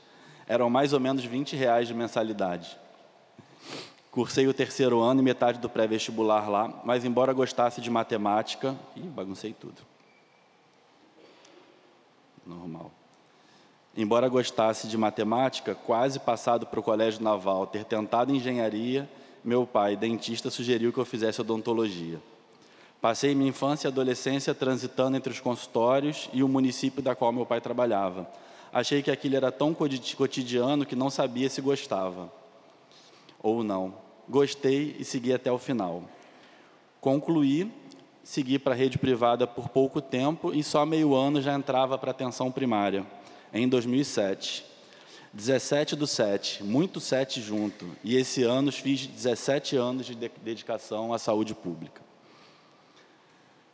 Eram mais ou menos 20 reais de mensalidade. Cursei o terceiro ano e metade do pré-vestibular lá, mas embora gostasse de matemática, ih, baguncei tudo. Normal. Embora gostasse de matemática, quase passado para o colégio naval, ter tentado engenharia, meu pai, dentista, sugeriu que eu fizesse odontologia. Passei minha infância e adolescência transitando entre os consultórios e o município da qual meu pai trabalhava. Achei que aquilo era tão cotidiano que não sabia se gostava ou não. Gostei e segui até o final. Concluí, segui para a rede privada por pouco tempo e só meio ano já entrava para atenção primária em 2007. 17 do 7, muito 7 junto. E esse ano fiz 17 anos de dedicação à saúde pública.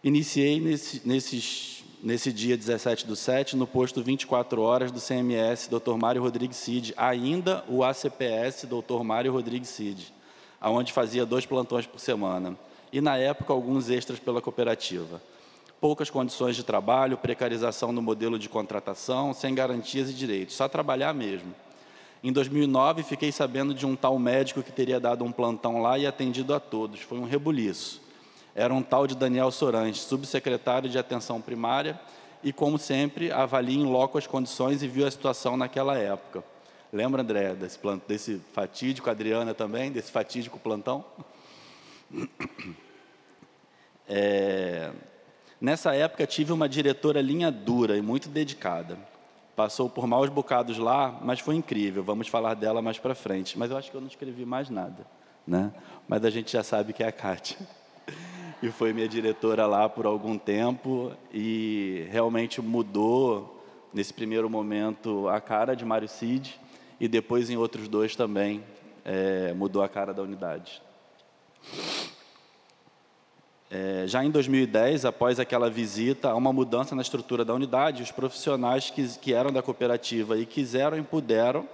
Iniciei nesse, nesses, nesse dia 17 do 7 no posto 24 horas do CMS Dr. Mário Rodrigues Cid, ainda o ACPS Dr. Mário Rodrigues Cid, aonde fazia dois plantões por semana. E na época alguns extras pela cooperativa poucas condições de trabalho, precarização no modelo de contratação, sem garantias e direitos, só trabalhar mesmo. Em 2009, fiquei sabendo de um tal médico que teria dado um plantão lá e atendido a todos. Foi um rebuliço. Era um tal de Daniel Sorange, subsecretário de Atenção Primária, e, como sempre, avalia em loco as condições e viu a situação naquela época. Lembra, André, desse, desse fatídico, Adriana também, desse fatídico plantão? É, Nessa época tive uma diretora linha dura e muito dedicada. Passou por maus bocados lá, mas foi incrível. Vamos falar dela mais para frente. Mas eu acho que eu não escrevi mais nada, né? Mas a gente já sabe que é a Kátia. E foi minha diretora lá por algum tempo e realmente mudou nesse primeiro momento a cara de Mário Cid e depois em outros dois também é, mudou a cara da unidade. É, já em 2010, após aquela visita, há uma mudança na estrutura da unidade. Os profissionais que, que eram da cooperativa e quiseram e puderam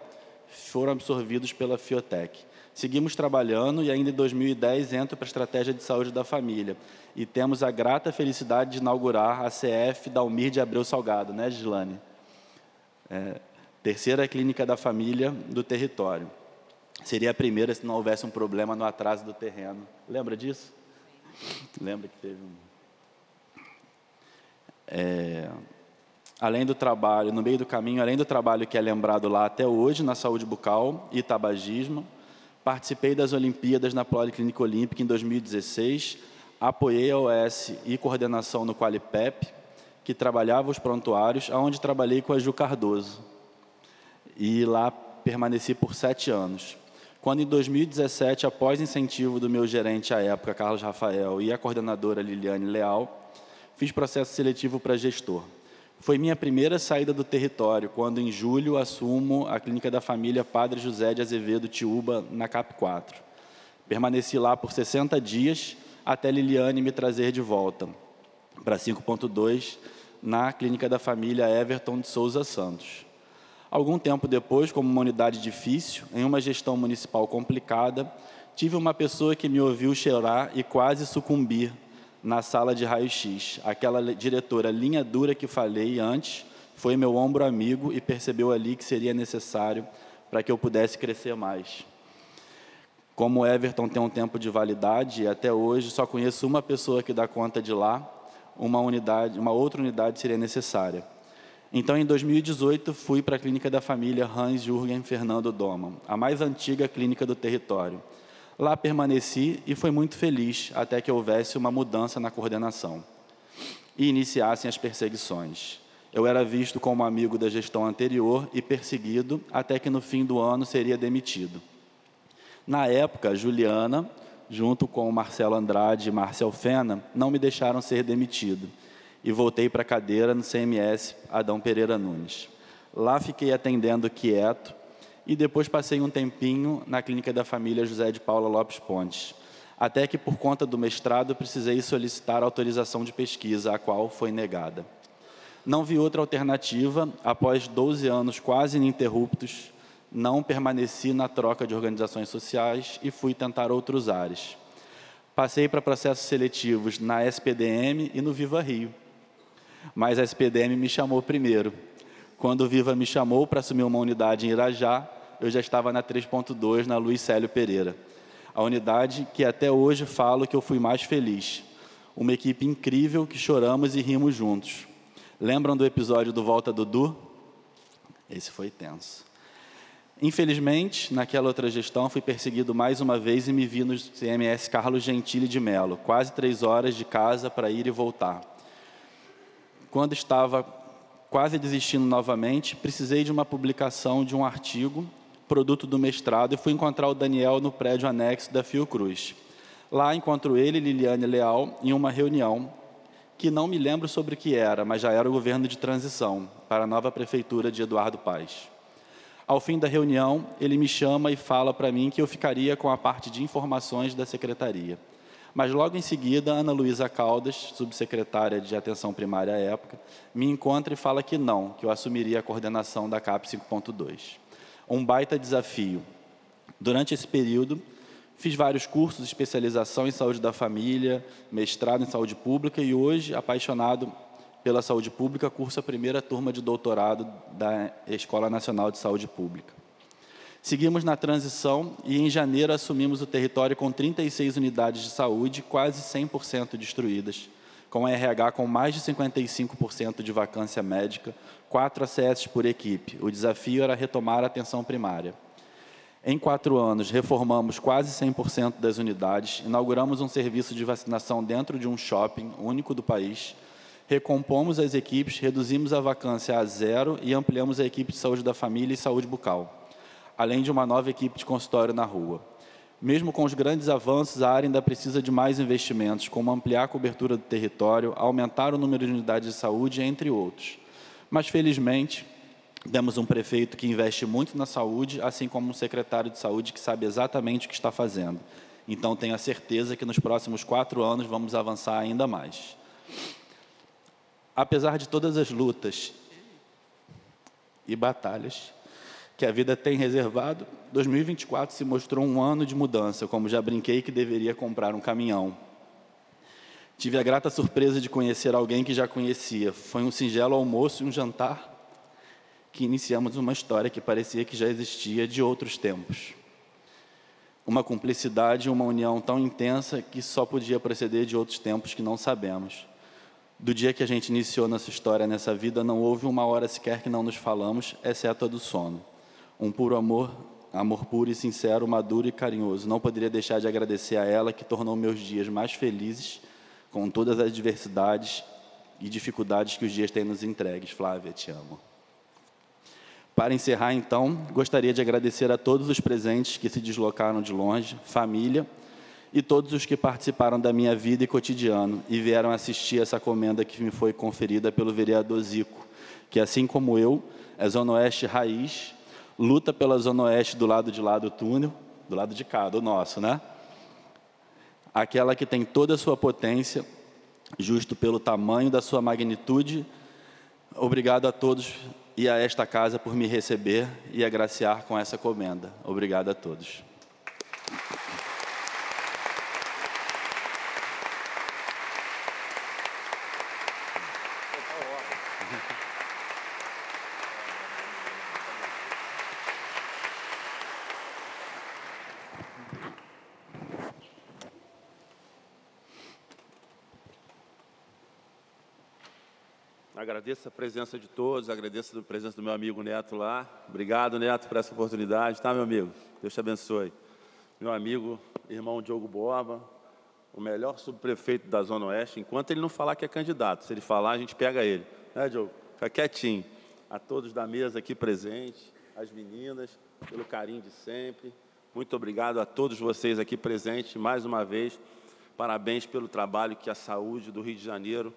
foram absorvidos pela Fiotec. Seguimos trabalhando e ainda em 2010 entro para a estratégia de saúde da família. E temos a grata felicidade de inaugurar a CF Dalmir de Abreu Salgado, né, Gislane? É, terceira clínica da família do território. Seria a primeira se não houvesse um problema no atraso do terreno. Lembra disso? Lembra que teve um. É, além do trabalho, no meio do caminho, além do trabalho que é lembrado lá até hoje na saúde bucal e tabagismo, participei das Olimpíadas na Policlínica Olímpica em 2016, apoiei a OS e coordenação no Qualipep, que trabalhava os prontuários, aonde trabalhei com a Ju Cardoso. E lá permaneci por sete anos quando em 2017, após incentivo do meu gerente à época, Carlos Rafael, e a coordenadora Liliane Leal, fiz processo seletivo para gestor. Foi minha primeira saída do território, quando em julho assumo a clínica da família Padre José de Azevedo Tiúba, na CAP 4. Permaneci lá por 60 dias, até Liliane me trazer de volta para 5.2, na clínica da família Everton de Souza Santos. Algum tempo depois, como uma unidade difícil, em uma gestão municipal complicada, tive uma pessoa que me ouviu chorar e quase sucumbir na sala de raio-x. Aquela diretora linha dura que falei antes foi meu ombro amigo e percebeu ali que seria necessário para que eu pudesse crescer mais. Como o Everton tem um tempo de validade, e até hoje só conheço uma pessoa que dá conta de lá, uma unidade, uma outra unidade seria necessária. Então, em 2018, fui para a clínica da família Hans Jürgen Fernando Doma, a mais antiga clínica do território. Lá permaneci e fui muito feliz até que houvesse uma mudança na coordenação e iniciassem as perseguições. Eu era visto como amigo da gestão anterior e perseguido até que no fim do ano seria demitido. Na época, Juliana, junto com Marcelo Andrade e Marcel Fena, não me deixaram ser demitido e voltei para a cadeira no CMS Adão Pereira Nunes. Lá fiquei atendendo quieto e depois passei um tempinho na clínica da família José de Paula Lopes Pontes, até que por conta do mestrado precisei solicitar autorização de pesquisa, a qual foi negada. Não vi outra alternativa, após 12 anos quase ininterruptos, não permaneci na troca de organizações sociais e fui tentar outros ares. Passei para processos seletivos na SPDM e no Viva Rio. Mas a SPDM me chamou primeiro. Quando o Viva me chamou para assumir uma unidade em Irajá, eu já estava na 3.2, na Luiz Célio Pereira. A unidade que até hoje falo que eu fui mais feliz. Uma equipe incrível que choramos e rimos juntos. Lembram do episódio do Volta Dudu? Esse foi tenso. Infelizmente, naquela outra gestão, fui perseguido mais uma vez e me vi no CMS Carlos Gentili de Melo, quase três horas de casa para ir e voltar. Quando estava quase desistindo novamente, precisei de uma publicação de um artigo, produto do mestrado, e fui encontrar o Daniel no prédio anexo da Fiocruz. Lá encontro ele Liliane Leal em uma reunião que não me lembro sobre o que era, mas já era o governo de transição para a nova prefeitura de Eduardo Paes. Ao fim da reunião, ele me chama e fala para mim que eu ficaria com a parte de informações da secretaria. Mas logo em seguida, Ana Luísa Caldas, subsecretária de Atenção Primária à época, me encontra e fala que não, que eu assumiria a coordenação da CAP 5.2. Um baita desafio. Durante esse período, fiz vários cursos especialização em saúde da família, mestrado em saúde pública e hoje, apaixonado pela Saúde Pública, cursa a primeira turma de doutorado da Escola Nacional de Saúde Pública. Seguimos na transição e em janeiro assumimos o território com 36 unidades de saúde, quase 100% destruídas, com RH com mais de 55% de vacância médica, quatro ACS por equipe. O desafio era retomar a atenção primária. Em quatro anos, reformamos quase 100% das unidades, inauguramos um serviço de vacinação dentro de um shopping único do país, recompomos as equipes, reduzimos a vacância a zero e ampliamos a equipe de saúde da família e saúde bucal, além de uma nova equipe de consultório na rua. Mesmo com os grandes avanços, a área ainda precisa de mais investimentos, como ampliar a cobertura do território, aumentar o número de unidades de saúde, entre outros. Mas, felizmente, temos um prefeito que investe muito na saúde, assim como um secretário de saúde que sabe exatamente o que está fazendo. Então, tenho a certeza que nos próximos quatro anos vamos avançar ainda mais. Apesar de todas as lutas e batalhas que a vida tem reservado, 2024 se mostrou um ano de mudança, como já brinquei que deveria comprar um caminhão. Tive a grata surpresa de conhecer alguém que já conhecia. Foi um singelo almoço e um jantar que iniciamos uma história que parecia que já existia de outros tempos. Uma cumplicidade e uma união tão intensa que só podia proceder de outros tempos que não sabemos. Do dia que a gente iniciou nossa história nessa vida, não houve uma hora sequer que não nos falamos, exceto a do sono. Um puro amor, amor puro e sincero, maduro e carinhoso. Não poderia deixar de agradecer a ela que tornou meus dias mais felizes com todas as adversidades e dificuldades que os dias têm nos entregues. Flávia, te amo. Para encerrar, então, gostaria de agradecer a todos os presentes que se deslocaram de longe, família, e todos os que participaram da minha vida e cotidiano e vieram assistir essa comenda que me foi conferida pelo vereador Zico, que assim como eu, é Zona Oeste raiz, luta pela Zona Oeste do lado de lá do túnel, do lado de cá, do nosso, né? Aquela que tem toda a sua potência, justo pelo tamanho da sua magnitude. Obrigado a todos e a esta casa por me receber e agraciar com essa comenda. Obrigado a todos. Agradeço a presença de todos, agradeço a presença do meu amigo Neto lá. Obrigado, Neto, por essa oportunidade, tá, meu amigo? Deus te abençoe. Meu amigo, irmão Diogo Borba, o melhor subprefeito da Zona Oeste, enquanto ele não falar que é candidato. Se ele falar, a gente pega ele. Né, Diogo? Fica quietinho. A todos da mesa aqui presentes, as meninas, pelo carinho de sempre, Muito obrigado a todos vocês aqui presentes, mais uma vez. Parabéns pelo trabalho que a saúde do Rio de Janeiro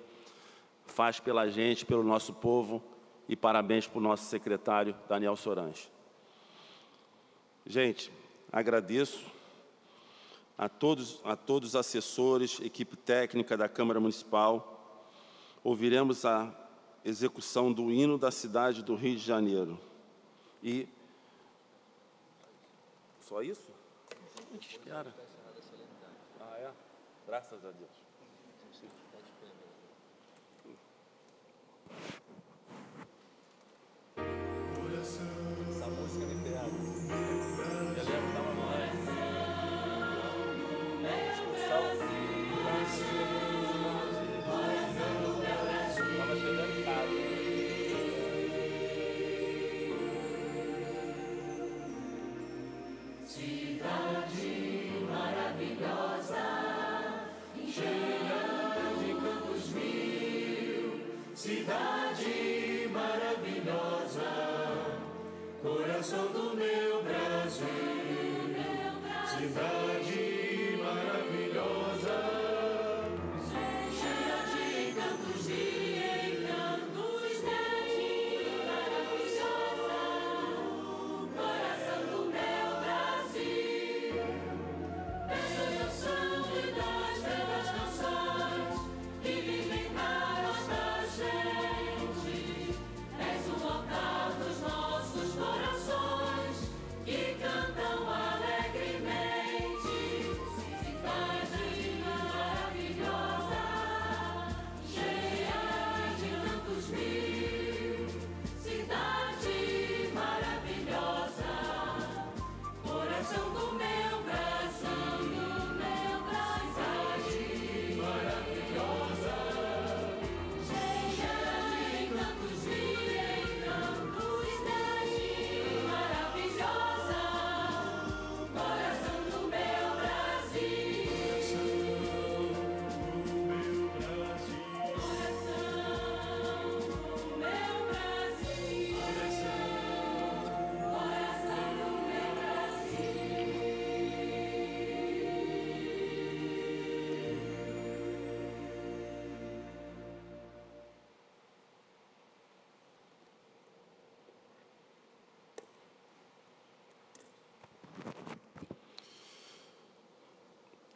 faz pela gente, pelo nosso povo, e parabéns para o nosso secretário Daniel Sorange. Gente, agradeço a todos, a todos os assessores, equipe técnica da Câmara Municipal. Ouviremos a execução do hino da cidade do Rio de Janeiro. E. Só isso? Espera. Ah, é? Graças a Deus. Coração do meu Brasil. Cidade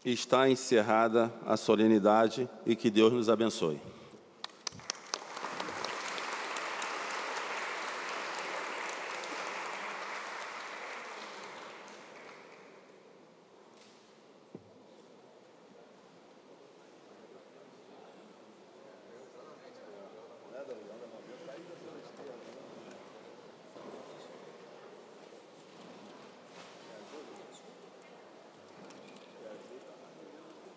Está encerrada a solenidade e que Deus nos abençoe.